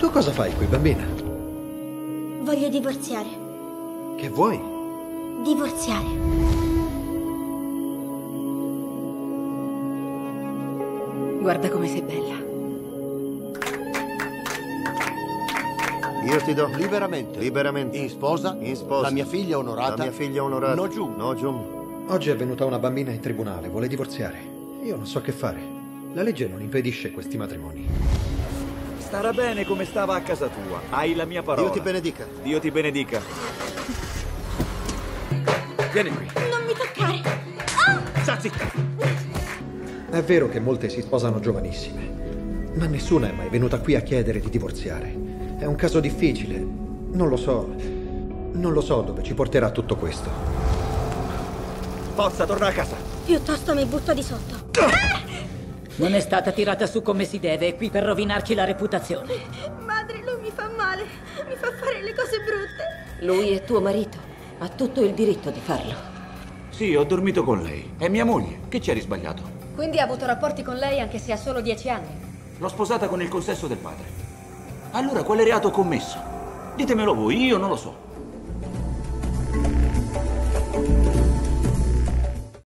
Tu cosa fai qui, bambina? Voglio divorziare. Che vuoi? Divorziare. Guarda come sei bella. Io ti do liberamente, liberamente. In sposa, in sposa. La mia figlia onorata. La mia figlia onorata. No giù. No giù. Oggi è venuta una bambina in tribunale, vuole divorziare. Io non so che fare. La legge non impedisce questi matrimoni. Starà bene come stava a casa tua. Hai la mia parola. Dio ti benedica. Dio ti benedica. Vieni qui. Non mi toccare. Sta zitta. È vero che molte si sposano giovanissime, ma nessuna è mai venuta qui a chiedere di divorziare. È un caso difficile. Non lo so. Non lo so dove ci porterà tutto questo. Forza, torna a casa. Piuttosto mi butto di sotto. Non è stata tirata su come si deve, è qui per rovinarci la reputazione. Madre, lui mi fa male. Mi fa fare le cose brutte. Lui è tuo marito. Ha tutto il diritto di farlo. Sì, ho dormito con lei. È mia moglie. Che c'eri sbagliato? Quindi ha avuto rapporti con lei anche se ha solo dieci anni? L'ho sposata con il consenso del padre. Allora quale reato ho commesso? Ditemelo voi, io non lo so.